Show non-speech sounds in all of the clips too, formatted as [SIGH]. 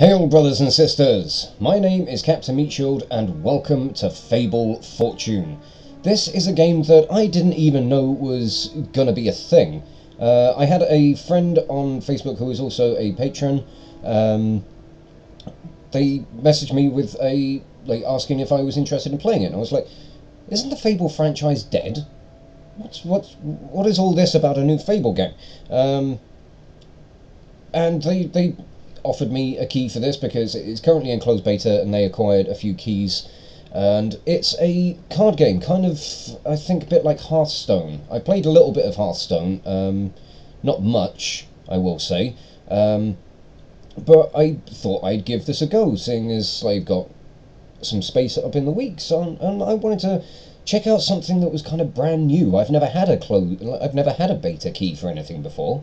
Hail, brothers and sisters! My name is Captain Meatshield, and welcome to Fable Fortune. This is a game that I didn't even know was gonna be a thing. Uh, I had a friend on Facebook who is also a patron. Um, they messaged me with a like asking if I was interested in playing it, and I was like, "Isn't the Fable franchise dead? What's what's what is all this about a new Fable game?" Um, and they they offered me a key for this because it's currently in closed beta and they acquired a few keys. And it's a card game, kind of, I think, a bit like Hearthstone. I played a little bit of Hearthstone, um, not much, I will say. Um, but I thought I'd give this a go, seeing as I've got some space up in the week, so and I wanted to check out something that was kind of brand new. I've never had a close, I've never had a beta key for anything before,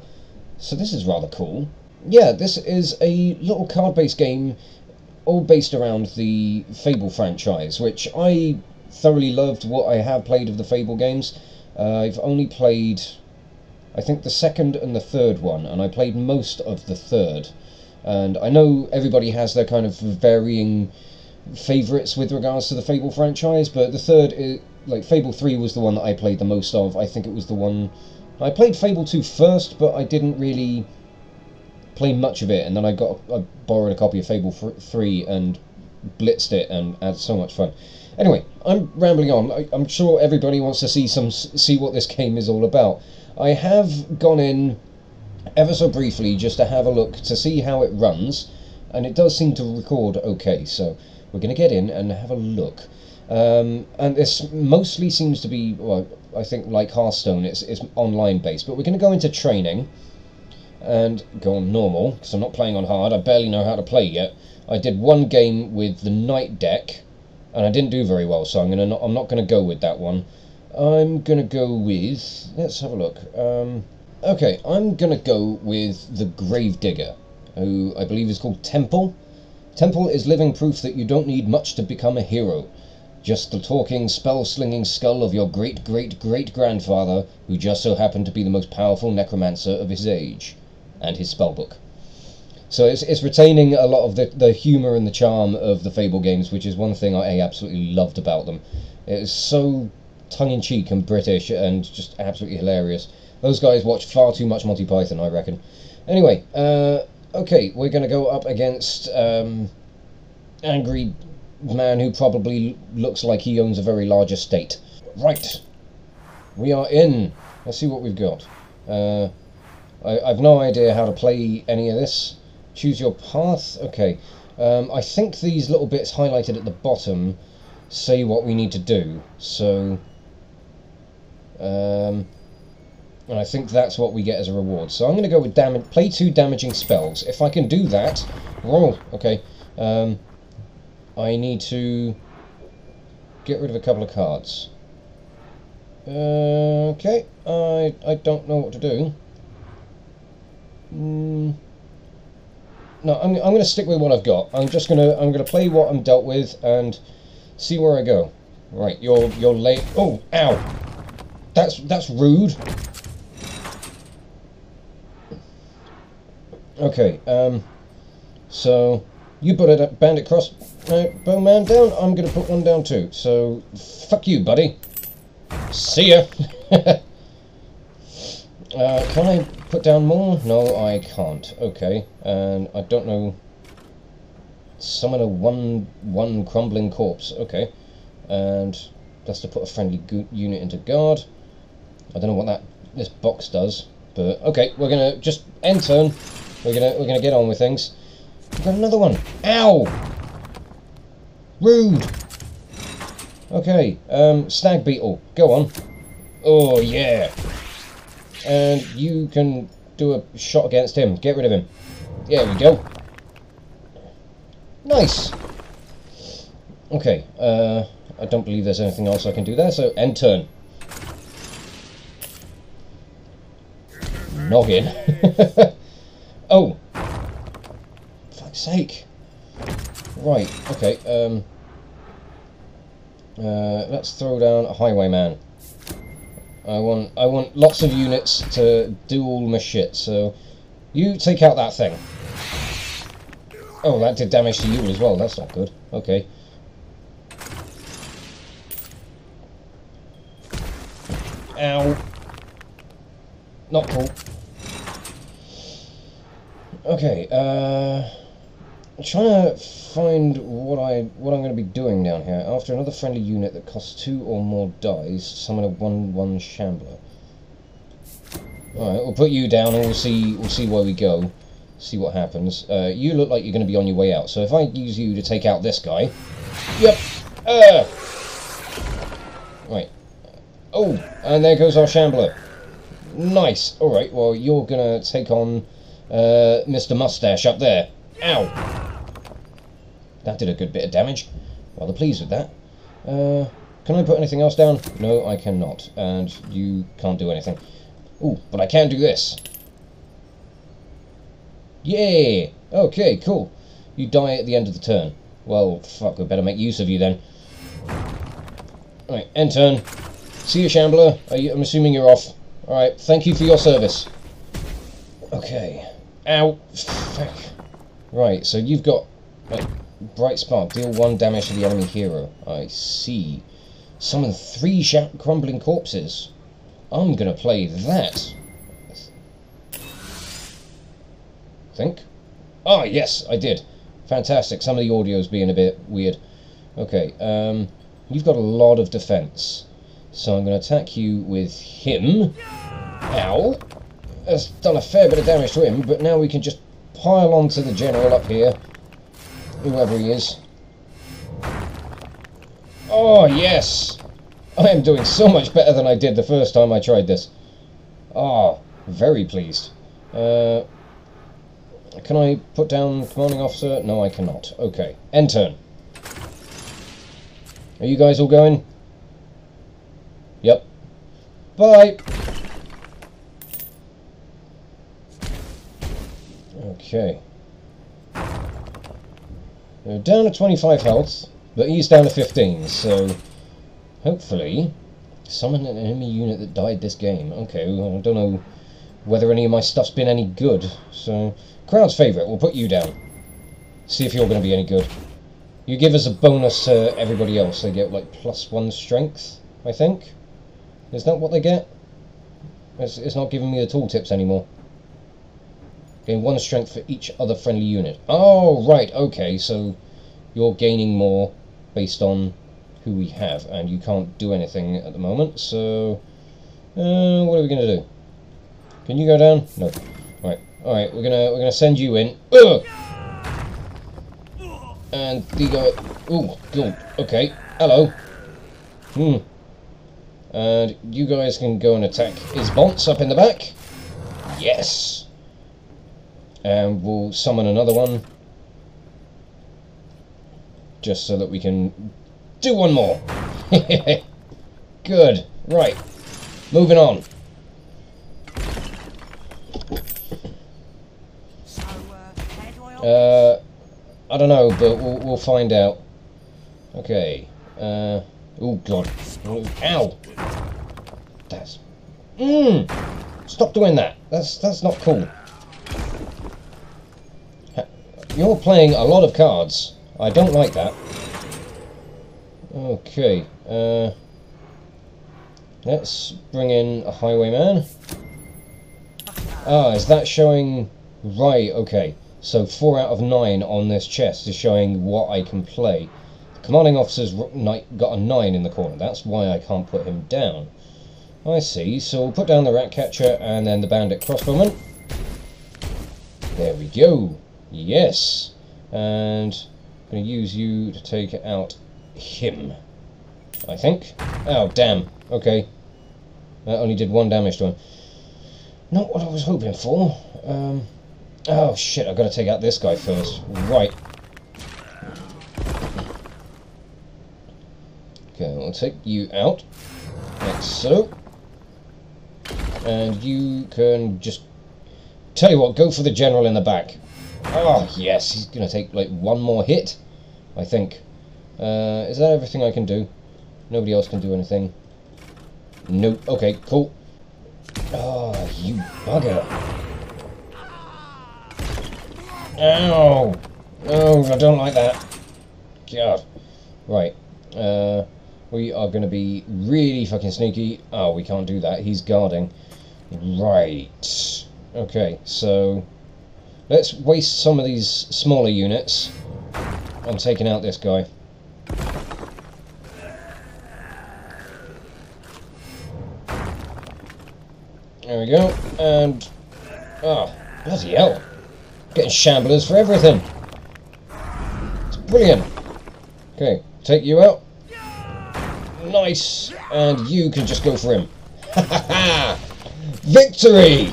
so this is rather cool yeah, this is a little card-based game, all based around the Fable franchise, which I thoroughly loved what I have played of the Fable games. Uh, I've only played, I think, the second and the third one, and I played most of the third. And I know everybody has their kind of varying favourites with regards to the Fable franchise, but the third, is, like Fable 3 was the one that I played the most of. I think it was the one... I played Fable 2 first, but I didn't really play much of it, and then I got I borrowed a copy of Fable 3 and blitzed it and had so much fun. Anyway, I'm rambling on. I, am sure everybody wants to see some see what this game is all about. I have gone in ever so briefly just to have a look to see how it runs, and it does seem to record okay. So we're going to get in and have a look. Um, and this mostly seems to be, well, I think like Hearthstone, it's, it's online based, but we're going to go into training and go on normal because I'm not playing on hard. I barely know how to play yet. I did one game with the knight deck and I didn't do very well, so I'm gonna not, I'm not gonna go with that one. I'm gonna go with let's have a look. Um, okay, I'm gonna go with the Gravedigger, who I believe is called Temple. Temple is living proof that you don't need much to become a hero. Just the talking, spell-slinging skull of your great-great-great-grandfather, who just so happened to be the most powerful necromancer of his age and his spellbook. So it's, it's retaining a lot of the, the humour and the charm of the Fable games, which is one thing I absolutely loved about them. It is so tongue-in-cheek and British and just absolutely hilarious. Those guys watch far too much Monty Python, I reckon. Anyway, uh, okay, we're going to go up against um, Angry Man who probably looks like he owns a very large estate. Right, we are in. Let's see what we've got. Uh, I, I've no idea how to play any of this. Choose your path. Okay. Um, I think these little bits highlighted at the bottom say what we need to do. So, um, and I think that's what we get as a reward. So I'm going to go with damage. Play two damaging spells. If I can do that, oh, okay. Um, I need to get rid of a couple of cards. Uh, okay, I I don't know what to do. Mm. No, I'm, I'm going to stick with what I've got. I'm just going to I'm going to play what I'm dealt with and see where I go. Right, you're you're late. Oh, ow! That's that's rude. Okay, um, so you put a bandit cross bowman down. I'm going to put one down too. So fuck you, buddy. See ya. [LAUGHS] Uh, can I put down more? No, I can't. Okay, and I don't know... Summon a one, one crumbling corpse. Okay, and that's to put a friendly unit into guard. I don't know what that this box does, but okay, we're gonna just end turn. We're gonna we're gonna get on with things. We've got another one. Ow! Rude. Okay, um, stag beetle. Go on. Oh yeah and you can do a shot against him. Get rid of him. There we go. Nice. Okay, uh, I don't believe there's anything else I can do there, so end turn. Noggin. [LAUGHS] oh. Fuck's sake. Right, okay, um... Uh, let's throw down a highwayman. I want I want lots of units to do all my shit, so you take out that thing. Oh, that did damage to you as well. That's not good. Okay. Ow. Not cool. Okay, uh... Trying to find what I what I'm going to be doing down here. After another friendly unit that costs two or more dies, summon a one-one shambler. All right, we'll put you down and we'll see we'll see where we go. See what happens. Uh, you look like you're going to be on your way out. So if I use you to take out this guy, yep. Uh. Right. Oh, and there goes our shambler. Nice. All right. Well, you're going to take on uh, Mr. Mustache up there. Ow. That did a good bit of damage. Rather pleased with that. Uh, can I put anything else down? No, I cannot. And you can't do anything. Ooh, but I can do this. Yay! Okay, cool. You die at the end of the turn. Well, fuck, we better make use of you then. Alright, end turn. See you, Shambler. You, I'm assuming you're off. Alright, thank you for your service. Okay. Ow! Fuck. Right, so you've got... Bright Spark, deal one damage to the enemy hero. I see. Summon three crumbling corpses. I'm gonna play that. Think? Ah, yes, I did. Fantastic. Some of the audio's being a bit weird. Okay, um, you've got a lot of defense. So I'm to attack you with him. Ow! That's done a fair bit of damage to him, but now we can just pile onto the general up here whoever he is. Oh, yes! I am doing so much better than I did the first time I tried this. Ah, oh, very pleased. Uh, can I put down commanding officer? No, I cannot. Okay, end turn. Are you guys all going? Yep. Bye! Okay. They're down to 25 health, but he's down to 15, so hopefully summon an enemy unit that died this game. Okay, well, I don't know whether any of my stuff's been any good, so crowd's favourite, we'll put you down. See if you're going to be any good. You give us a bonus to everybody else, they get like plus one strength, I think. Is that what they get? It's, it's not giving me the tooltips anymore. Gain one strength for each other friendly unit. Oh, right, okay, so you're gaining more based on who we have, and you can't do anything at the moment, so... Uh, what are we going to do? Can you go down? No. Alright, alright, we're gonna we're gonna send you in. Ugh! And the guy Oh, good. Okay. Hello. Hmm. And you guys can go and attack his bolts up in the back. Yes! And we'll summon another one. Just so that we can do one more. [LAUGHS] Good. Right. Moving on. Uh, I don't know but we'll, we'll find out. Okay uh, oh god. Ow. That's mmm stop doing that. That's that's not cool you're playing a lot of cards. I don't like that. Okay, uh, let's bring in a highwayman. Ah, is that showing... Right, okay. So 4 out of 9 on this chest is showing what I can play. The commanding officer's got a 9 in the corner. That's why I can't put him down. I see. So we'll put down the rat catcher and then the bandit crossbowman. There we go. Yes. And I'm going to use you to take out him. I think. Oh, damn. Okay. That only did one damage to him. Not what I was hoping for. Um, oh, shit. I've got to take out this guy first. Right. Okay, I'll take you out. Like so. And you can just... Tell you what, go for the general in the back. Oh, yes, he's going to take, like, one more hit, I think. Uh, is that everything I can do? Nobody else can do anything. Nope. Okay, cool. Oh, you bugger. Ow! Oh, I don't like that. God. Right. Uh, we are going to be really fucking sneaky. Oh, we can't do that. He's guarding. Right. Okay, so... Let's waste some of these smaller units on taking out this guy. There we go. And... Oh, bloody hell. Getting shamblers for everything. It's brilliant. Okay, take you out. Nice. And you can just go for him. [LAUGHS] Victory!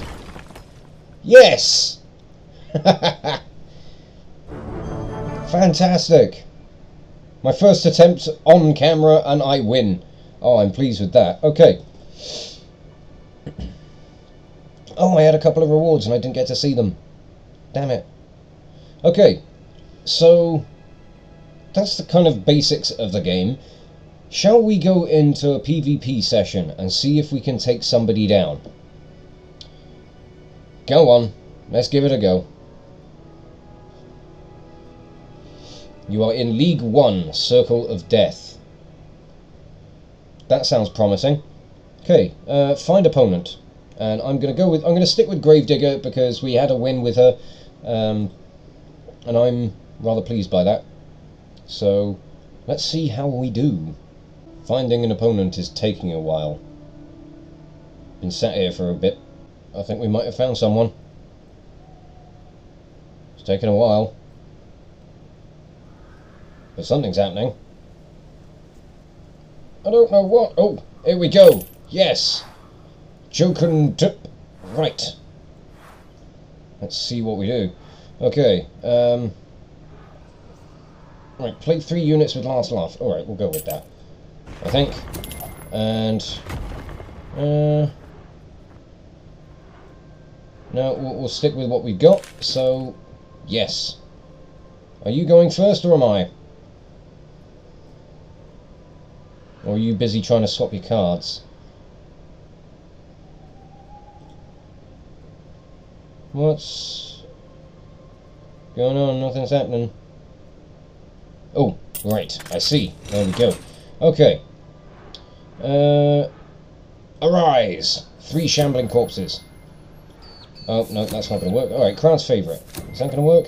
Yes! [LAUGHS] Fantastic! My first attempt on camera and I win. Oh, I'm pleased with that. Okay. [CLEARS THROAT] Oh, I had a couple of rewards and I didn't get to see them. Damn it. Okay. So, that's the kind of basics of the game. Shall we go into a PvP session and see if we can take somebody down? Go on. Let's give it a go. You are in League 1, Circle of Death. That sounds promising. Okay, uh, find opponent. And I'm going to go with... I'm going to stick with Gravedigger because we had a win with her. Um, and I'm rather pleased by that. So, let's see how we do. Finding an opponent is taking a while. Been sat here for a bit. I think we might have found someone. It's taken a while. Something's happening. I don't know what. Oh, here we go. Yes. Joken tip. Right. Let's see what we do. Okay. Um, right, play three units with last laugh. Alright, we'll go with that. I think. And... Uh, no, we'll, we'll stick with what we've got. So, yes. Are you going first or am I? Or are you busy trying to swap your cards? What's going on? Nothing's happening. Oh, right. I see. There we go. Okay. Uh, arise! Three shambling corpses. Oh, no, that's not going to work. Alright, Crowd's favourite. Is that going to work?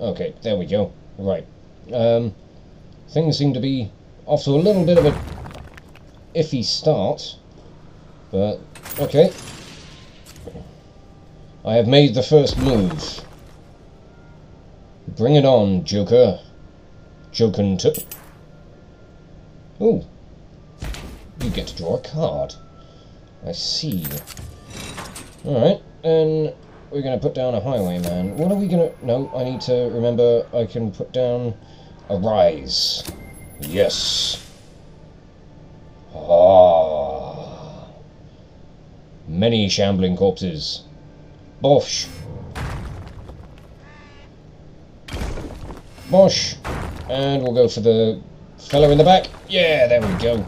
Okay, there we go. Right. Um, things seem to be off to a little bit of a iffy start. But, okay. I have made the first move. Bring it on, Joker. Joken tip. Ooh, you get to draw a card. I see. Alright, and we're going to put down a highwayman. What are we going to... No, I need to remember I can put down a rise. Yes. Ah. Many shambling corpses. Bosh. Bosh. And we'll go for the fellow in the back. Yeah, there we go.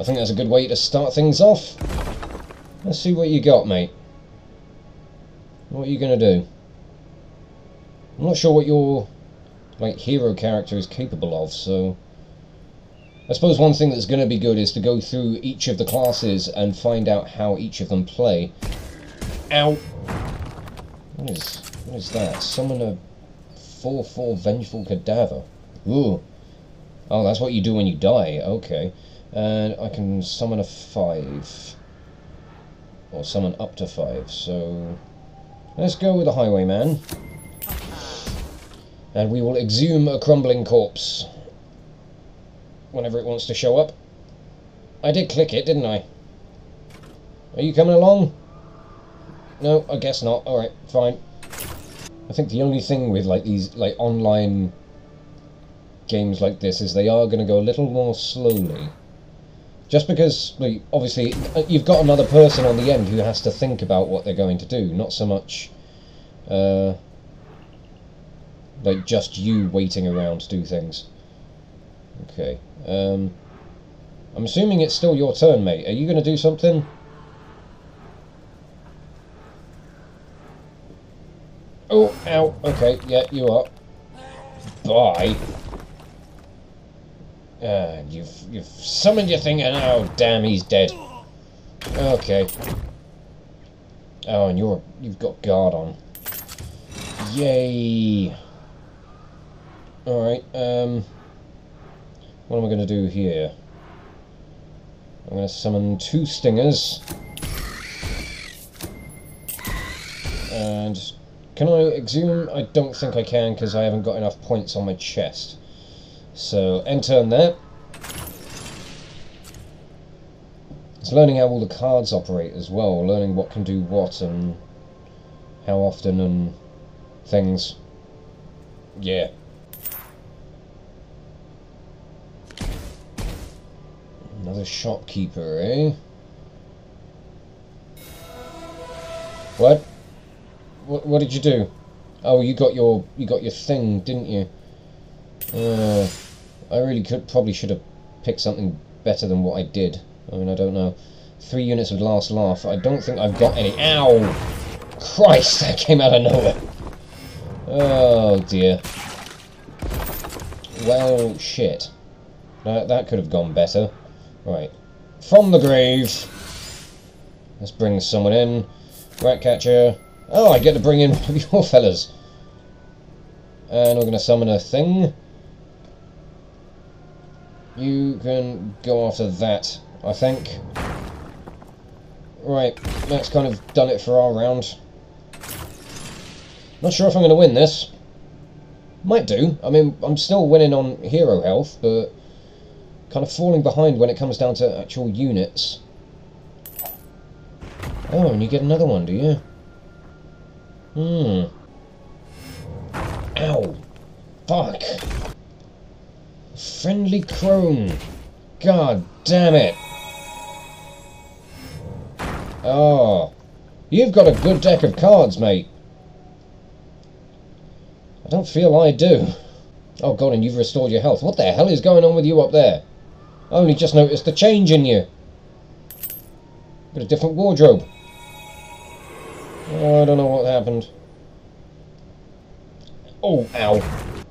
I think that's a good way to start things off. Let's see what you got, mate. What are you going to do? I'm not sure what your like hero character is capable of, so... I suppose one thing that's going to be good is to go through each of the classes and find out how each of them play. Ow! What is, what is that? Summon a 4-4 Vengeful Cadaver. Ooh. Oh, that's what you do when you die. Okay. And I can summon a 5. Or summon up to 5. So, let's go with the Highwayman. And we will exhume a crumbling corpse. Whenever it wants to show up. I did click it, didn't I? Are you coming along? No, I guess not. Alright, fine. I think the only thing with like these like online games like this is they are going to go a little more slowly. Just because, obviously, uh, you've got another person on the end who has to think about what they're going to do, not so much, uh, like, just you waiting around to do things. Okay. Um, I'm assuming it's still your turn, mate. Are you going to do something? Oh, ow. Okay, yeah, you are. Bye. Uh, you've, you've summoned your thing and oh, damn, he's dead. Okay. Oh, and you're, you've got guard on. Yay. Alright, um... What am I going to do here? I'm going to summon two stingers. And can I exhume? I don't think I can because I haven't got enough points on my chest. So, end turn there. It's learning how all the cards operate as well, learning what can do what and how often and things. Yeah. Another shopkeeper, eh? What? What, what did you do? Oh, you got your you got your thing, didn't you? Uh, I really could probably should have picked something better than what I did. I mean, I don't know. Three units of last laugh. I don't think I've got any. Ow! Christ, [LAUGHS] that came out of nowhere. Oh dear. Well, shit. That that could have gone better. Right. From the grave. Let's bring someone in. Ratcatcher. Oh, I get to bring in one [LAUGHS] of your fellas. And we're going to summon a thing. You can go after that, I think. Right, that's kind of done it for our round. Not sure if I'm going to win this. Might do. I mean, I'm still winning on hero health, but kind of falling behind when it comes down to actual units. Oh, and you get another one, do you? Hmm. Ow. Fuck. Friendly crone. God damn it. Oh. You've got a good deck of cards, mate. I don't feel I do. Oh god, and you've restored your health. What the hell is going on with you up there? I only just noticed the change in you. Got a different wardrobe. Oh, I don't know what happened. Oh, ow.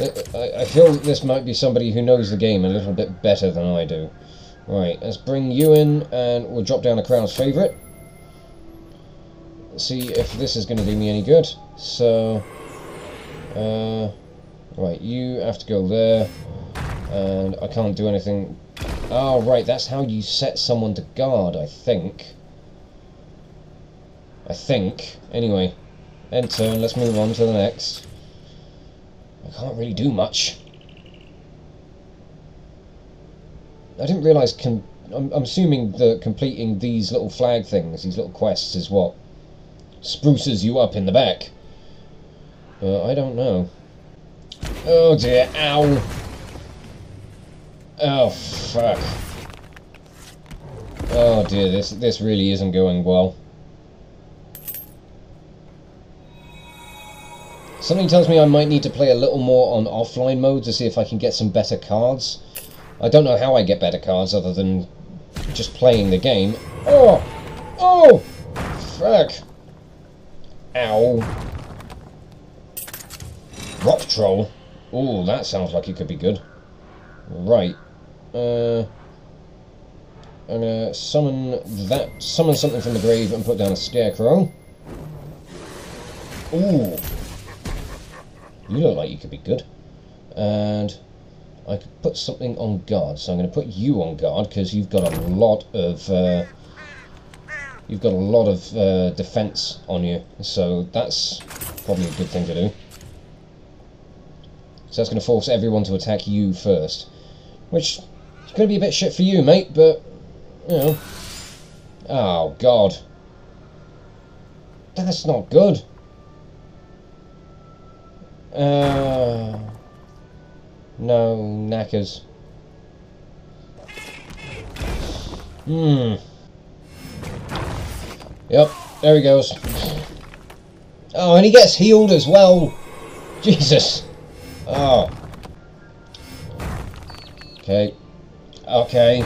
Uh, uh, I, I feel this might be somebody who knows the game a little bit better than I do. Right, let's bring you in and we'll drop down a crowd's favourite. See if this is going to do me any good. So, uh, right, you have to go there. And I can't do anything. Oh, right, that's how you set someone to guard, I think. I think. Anyway, end turn, let's move on to the next. Can't really do much. I didn't realise... I'm, I'm assuming that completing these little flag things, these little quests, is what spruces you up in the back. But I don't know. Oh dear, ow! Oh, fuck. Oh dear, this, this really isn't going well. Something tells me I might need to play a little more on offline mode to see if I can get some better cards. I don't know how I get better cards other than just playing the game. Oh! Oh! Fuck! Ow. Rock Troll. Oh, that sounds like it could be good. Right. Uh, I'm gonna summon that, summon something from the grave and put down a scarecrow. Ooh. You look like you could be good. And I could put something on guard. So I'm going to put you on guard because you've got a lot of uh, you've got a lot of uh, defense on you. So that's probably a good thing to do. So that's going to force everyone to attack you first, which is going to be a bit shit for you, mate. But you know, oh god, that's not good. Uh, no, knackers. Hmm. Yep, there he goes. Oh, and he gets healed as well. Jesus. Oh. Okay. Okay.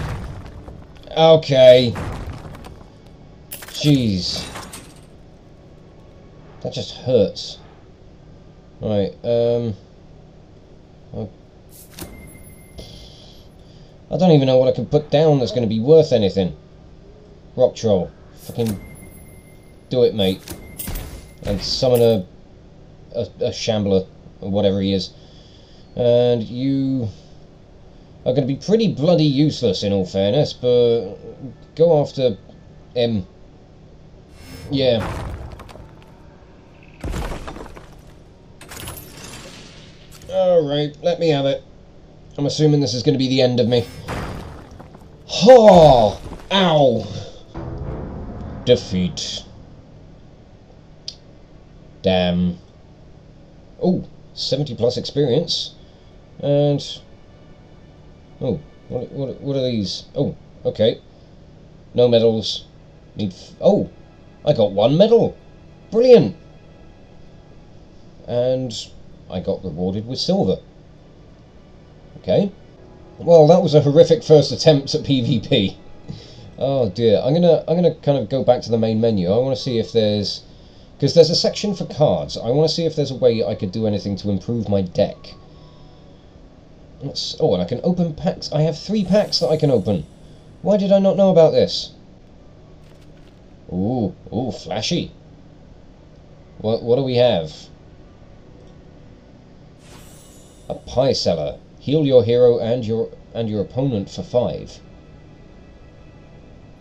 Okay. Jeez. That just hurts. Right, um... I don't even know what I can put down that's going to be worth anything. Rock Troll. Fucking do it, mate. And summon a, a, a Shambler, or whatever he is. And you are going to be pretty bloody useless in all fairness, but go after him. Yeah. Alright, let me have it. I'm assuming this is going to be the end of me. Oh! Ow! Defeat. Damn. Oh, 70 plus experience. And... Oh, what, what, what are these? Oh, okay. No medals. Need... oh! I got one medal! Brilliant! And I got rewarded with silver. Okay. Well, that was a horrific first attempt at PvP. Oh dear. I'm gonna I'm gonna kind of go back to the main menu. I want to see if there's because there's a section for cards. I want to see if there's a way I could do anything to improve my deck. Let's, oh, and I can open packs. I have three packs that I can open. Why did I not know about this? Ooh, ooh, flashy. What what do we have? A pie seller. Heal your hero and your and your opponent for five.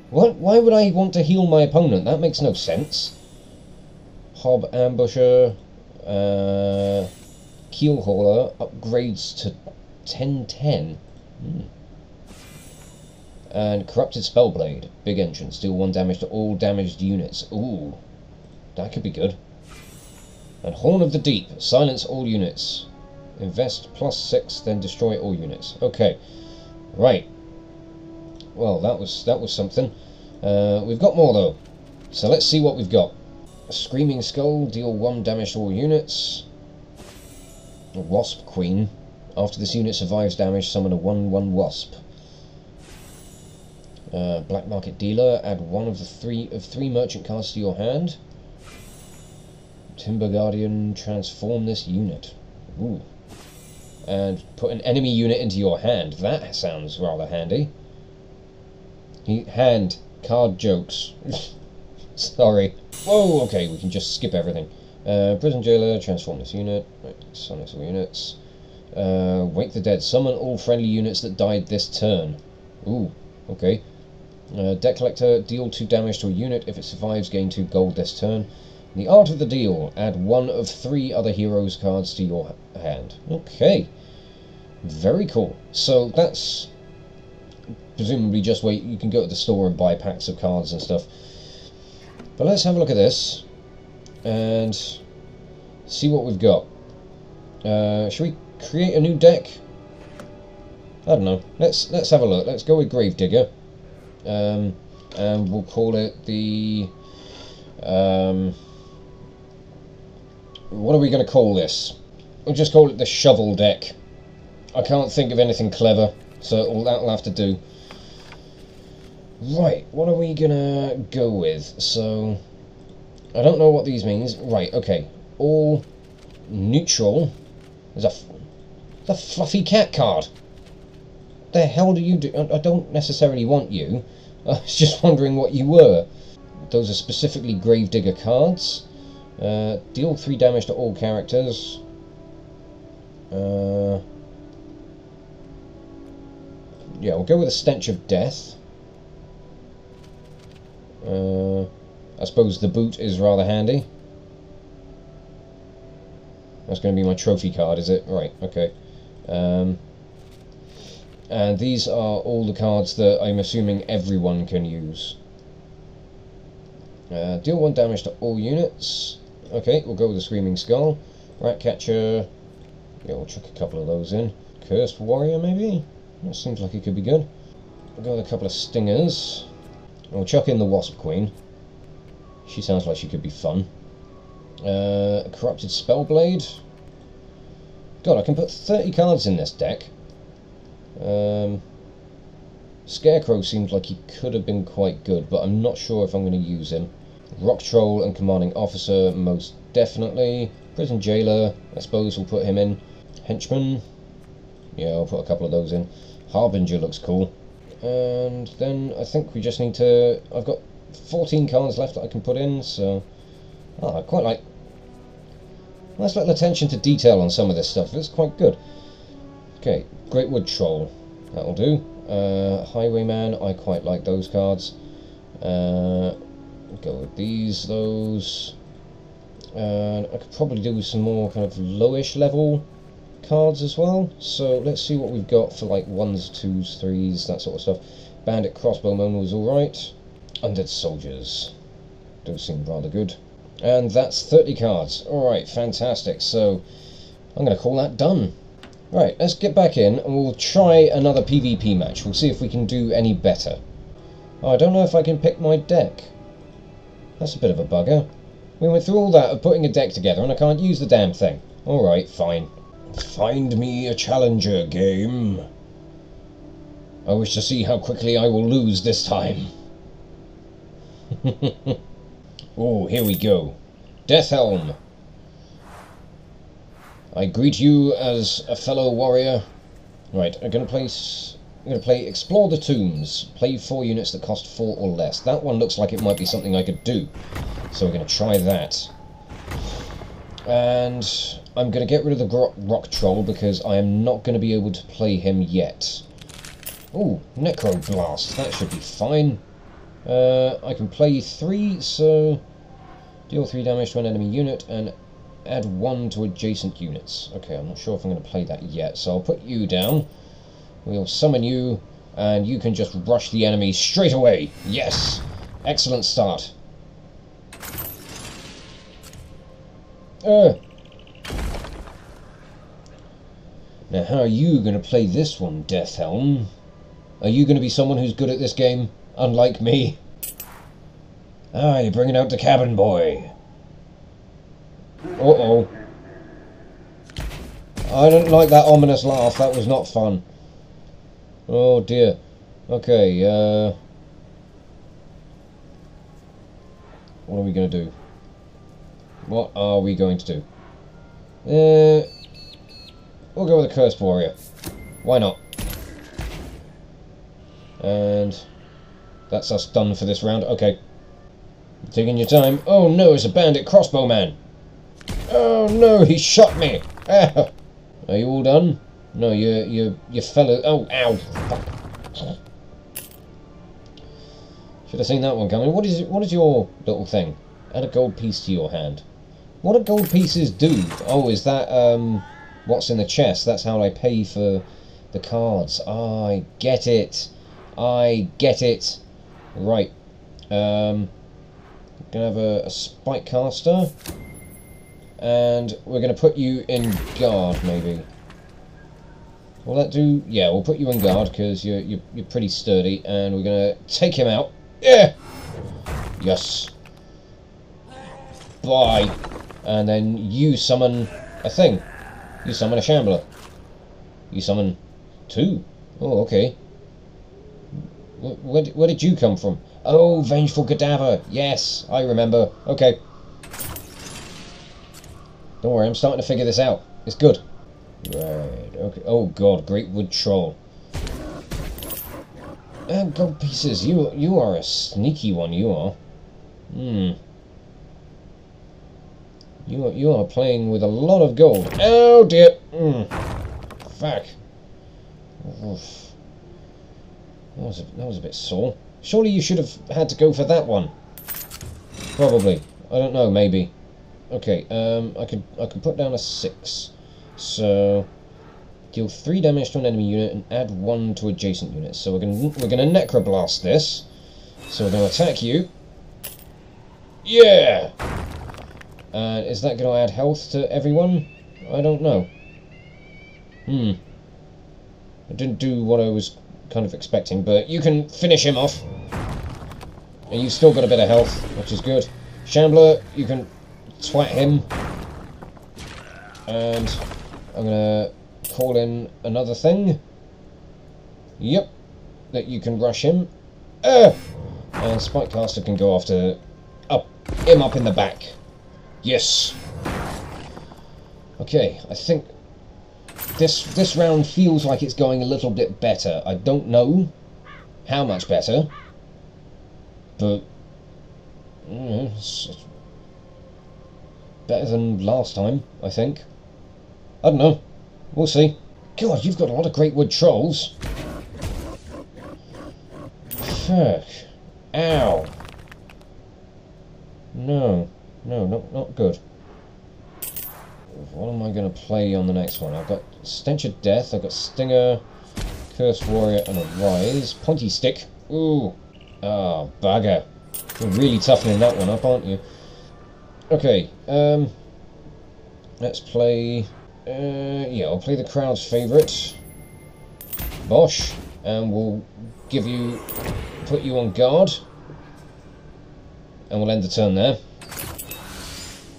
What? Why would I want to heal my opponent? That makes no sense. Hob Ambusher, uh, Keel Hauler upgrades to 1010. Hmm. And Corrupted Spellblade, big entrance, deal one damage to all damaged units. Ooh, that could be good. And Horn of the Deep, silence all units. Invest plus six, then destroy all units. Okay, right. Well, that was that was something. Uh, we've got more though, so let's see what we've got. A Screaming Skull, deal one damage to all units. A Wasp Queen. After this unit survives damage, summon a 1-1 Wasp. Uh, Black Market Dealer, add one of the three of three merchant cards to your hand. Timber Guardian, transform this unit. Ooh and put an enemy unit into your hand. That sounds rather handy. He, Hand. Card jokes. [LAUGHS] Sorry. Whoa, okay, we can just skip everything. Uh, prison jailer, transform this unit. Right, summon all units. Uh, wake the dead. Summon all friendly units that died this turn. Ooh, okay. Uh, debt collector, deal 2 damage to a unit. If it survives, gain 2 gold this turn. The Art of the Deal. Add one of three other heroes cards to your hand. Okay. Very cool. So that's presumably just where you can go to the store and buy packs of cards and stuff. But let's have a look at this and see what we've got. Uh, should we create a new deck? I don't know. Let's let's have a look. Let's go with Gravedigger, um, and we'll call it the um, what are we going to call this? We'll just call it the shovel deck. I can't think of anything clever, so all that'll have to do. Right, what are we gonna go with? So, I don't know what these means. Right, okay. All neutral. There's a, the fluffy cat card. The hell do you do? I don't necessarily want you. [LAUGHS] I was just wondering what you were. Those are specifically Gravedigger cards. Uh, deal 3 damage to all characters. Uh, yeah, we'll go with a Stench of Death. Uh, I suppose the boot is rather handy. That's going to be my trophy card, is it? Right, okay. Um, and these are all the cards that I'm assuming everyone can use. Uh, deal one damage to all units. Okay, we'll go with the Screaming Skull. Ratcatcher. Yeah, we'll chuck a couple of those in. Cursed Warrior, maybe? That seems like it could be good. We'll go with a couple of Stingers. And we'll chuck in the Wasp Queen. She sounds like she could be fun. Uh, Corrupted Spellblade. God, I can put 30 cards in this deck. Um, Scarecrow seems like he could have been quite good, but I'm not sure if I'm going to use him. Rock Troll and Commanding Officer, most definitely. Prison Jailer, I suppose we'll put him in. Henchman, yeah, I'll put a couple of those in. Harbinger looks cool. And then I think we just need to... I've got 14 cards left that I can put in, so... Oh, I quite like... Nice little attention to detail on some of this stuff. It's quite good. Okay, Great Wood Troll. That'll do. Uh, Highwayman, I quite like those cards. Uh, go with these, those. And I could probably do some more kind of lowish level cards as well. So let's see what we've got for like ones, twos, threes, that sort of stuff. Bandit Crossbowman was alright. Undead Soldiers. Do seem rather good. And that's 30 cards. Alright, fantastic. So I'm going to call that done. Right, let's get back in and we'll try another PvP match. We'll see if we can do any better. Oh, I don't know if I can pick my deck. That's a bit of a bugger. We went through all that of putting a deck together and I can't use the damn thing. Alright, fine. Find me a challenger game. I wish to see how quickly I will lose this time. [LAUGHS] oh, here we go. Death Helm. I greet you as a fellow warrior. Right, I'm gonna place I'm going to play Explore the Tombs. Play four units that cost four or less. That one looks like it might be something I could do. So we're going to try that. And I'm going to get rid of the Rock Troll because I am not going to be able to play him yet. Oh, Necro Blast. That should be fine. Uh, I can play three, so deal three damage to an enemy unit and add one to adjacent units. Okay, I'm not sure if I'm going to play that yet, so I'll put you down. We'll summon you, and you can just rush the enemy straight away. Yes! Excellent start. Uh. Now, how are you going to play this one, Deathhelm? Are you going to be someone who's good at this game, unlike me? Ah, you're bringing out the cabin boy. Uh-oh. I don't like that ominous laugh. That was not fun. Oh dear. Okay, uh... What are we going to do? What are we going to do? Uh... We'll go with a Cursed Warrior. Why not? And... That's us done for this round. Okay. Taking your time. Oh no, it's a bandit crossbow man. Oh no, he shot me! [LAUGHS] are you all done? No, you you you fellow. Oh, ow! Fuck. Should have seen that one coming. What is what is your little thing? Add a gold piece to your hand. What do gold pieces do? Oh, is that um, what's in the chest? That's how I pay for the cards. I get it. I get it. Right. Um, gonna have a, a spike caster, and we're gonna put you in guard, maybe. Will that do? Yeah, we'll put you in guard because you're, you're, you're pretty sturdy, and we're gonna take him out. Yeah. Yes. Bye. And then you summon a thing. You summon a shambler. You summon two. Oh, okay. Where, where did you come from? Oh, Vengeful Cadaver. Yes, I remember. Okay. Don't worry, I'm starting to figure this out. It's good. Right, okay. Oh god, Great Wood Troll. Uh, gold pieces, you you are a sneaky one, you are. Hmm. You are, you are playing with a lot of gold. Oh dear! Hmm. Fuck. Oof. That was, a, that was a bit sore. Surely you should have had to go for that one. Probably. I don't know, maybe. Okay, um, I could I could put down a six. So deal three damage to an enemy unit and add one to adjacent units. So we're gonna we're gonna necroblast this. So we're gonna attack you. Yeah. And uh, is that gonna add health to everyone? I don't know. Hmm. I didn't do what I was kind of expecting, but you can finish him off. And you've still got a bit of health, which is good. Shambler, you can twat him. And I'm going to call in another thing. Yep, that you can rush him. Uh, and Spikecaster can go after Up, him up in the back. Yes. Okay, I think this this round feels like it's going a little bit better. I don't know how much better, but mm, it's, it's better than last time, I think. I don't know. We'll see. God, you've got a lot of Great Wood Trolls. Fuck. Ow. No. No, not, not good. What am I going to play on the next one? I've got Stench of Death, I've got Stinger, Cursed Warrior, and a Rise. Pointy Stick. Ooh. Ah, oh, bugger. You're really toughening that one up, aren't you? Okay, um... Let's play... Uh, yeah, I'll play the crowd's favourite. Bosch. And we'll give you... Put you on guard. And we'll end the turn there.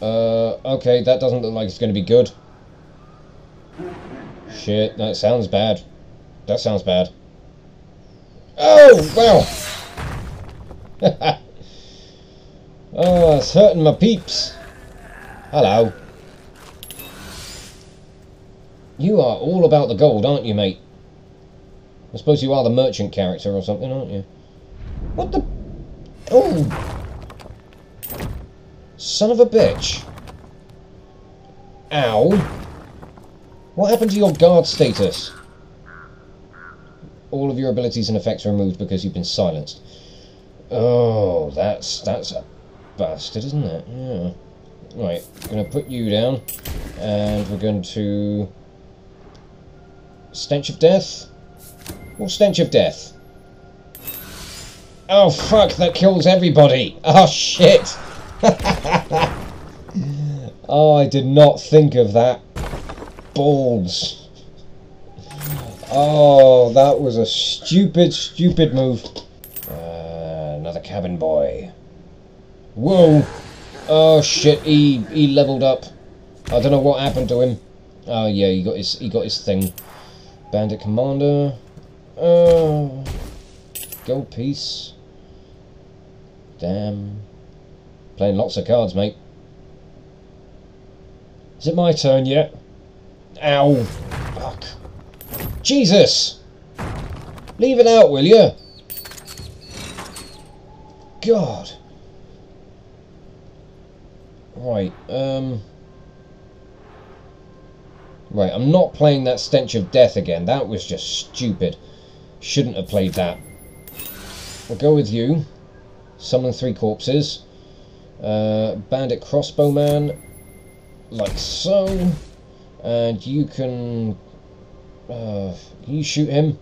Uh, okay, that doesn't look like it's going to be good. Shit, that sounds bad. That sounds bad. Oh, wow! [LAUGHS] oh, it's hurting my peeps. Hello. You are all about the gold, aren't you, mate? I suppose you are the merchant character or something, aren't you? What the... Oh! Son of a bitch. Ow. What happened to your guard status? All of your abilities and effects are removed because you've been silenced. Oh, that's that's a bastard, isn't it? Yeah. Right, gonna put you down, and we're going to stench of death. What stench of death? Oh fuck! That kills everybody. Oh shit! [LAUGHS] oh, I did not think of that. Balls. Oh, that was a stupid, stupid move. Uh, another cabin boy. Whoa. Oh shit, he he leveled up. I don't know what happened to him. Oh yeah, he got his he got his thing. Bandit commander. Uh, gold piece. Damn. Playing lots of cards, mate. Is it my turn yet? Ow. Fuck. Jesus! Leave it out, will you? God. Right, um... Right, I'm not playing that Stench of Death again. That was just stupid. Shouldn't have played that. We'll go with you. Summon three corpses. Uh, bandit crossbowman, like so. And you can... Uh, you shoot him?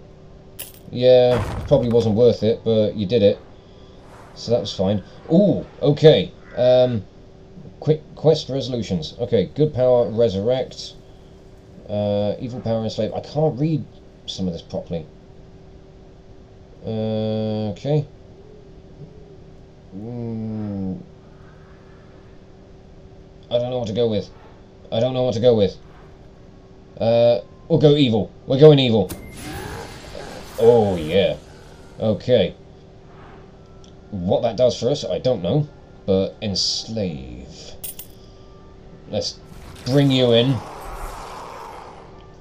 Yeah, probably wasn't worth it, but you did it. So that was fine. Ooh, okay. Um, quick quest resolutions. Okay, good power, resurrect. Uh, evil power, enslave. I can't read some of this properly. Uh, okay. Mm, I don't know what to go with. I don't know what to go with. Uh, we'll go evil. We're going evil. Oh, yeah. Okay. What that does for us, I don't know. But enslave. Let's bring you in.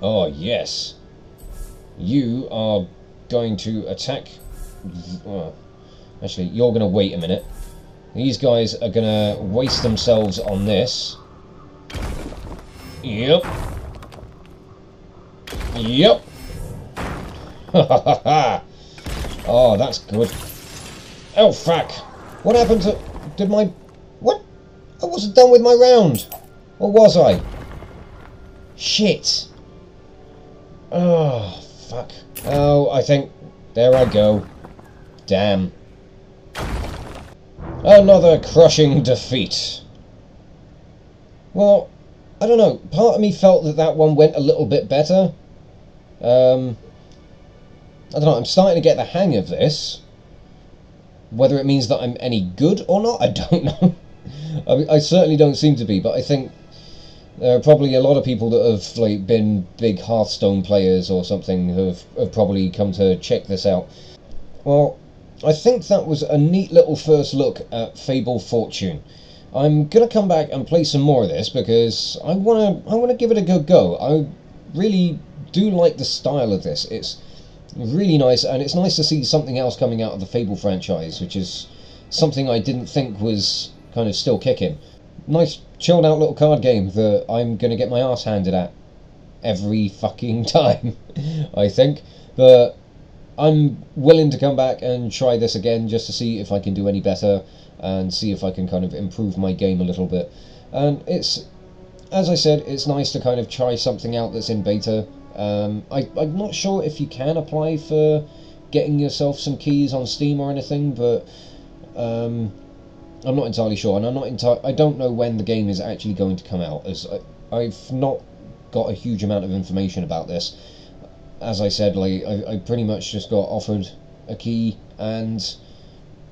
Oh, yes. You are going to attack... Well, uh, actually, you're going to wait a minute. These guys are going to waste themselves on this. Yep. Yep. oh, that's good. Oh, fuck. What happened to... Did my... What? I wasn't done with my round. Or was I? Shit. Oh, fuck. Oh, I think... There I go. Damn. Another crushing defeat. Well, I don't know. Part of me felt that that one went a little bit better. Um, I don't know. I'm starting to get the hang of this. Whether it means that I'm any good or not, I don't [LAUGHS] know. I, I certainly don't seem to be, but I think there are probably a lot of people that have like been big Hearthstone players or something have, have probably come to check this out. Well, I think that was a neat little first look at Fable Fortune. I'm gonna come back and play some more of this because I wanna I wanna give it a good go. I really do like the style of this. It's really nice, and it's nice to see something else coming out of the Fable franchise, which is something I didn't think was kind of still kicking. Nice chilled out little card game that I'm gonna get my ass handed at every fucking [LAUGHS] time, I think. But I'm willing to come back and try this again just to see if I can do any better and see if I can kind of improve my game a little bit. And it's, as I said, it's nice to kind of try something out that's in beta. Um, I, I'm not sure if you can apply for getting yourself some keys on Steam or anything, but um, I'm not entirely sure, and I'm not enti- I don't know when the game is actually going to come out, as I, I've not got a huge amount of information about this. As I said, like I, I pretty much just got offered a key and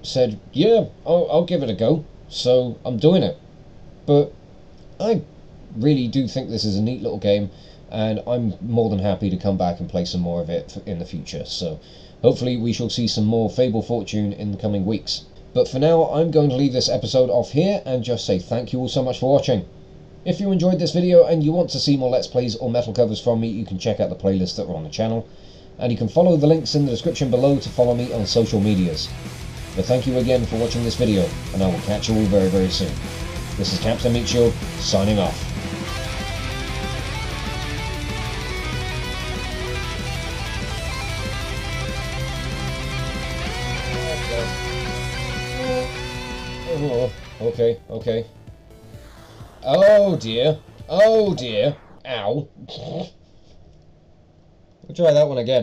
said, "Yeah, I'll, I'll give it a go." So I'm doing it. But I really do think this is a neat little game, and I'm more than happy to come back and play some more of it in the future. So hopefully we shall see some more Fable Fortune in the coming weeks. But for now, I'm going to leave this episode off here and just say thank you all so much for watching. If you enjoyed this video and you want to see more Let's Plays or metal covers from me, you can check out the playlists that are on the channel. And you can follow the links in the description below to follow me on social medias. But thank you again for watching this video, and I will catch you all very, very soon. This is Captain Meatshield, signing off. Okay, okay. Oh dear. Oh dear. Ow. We'll try that one again.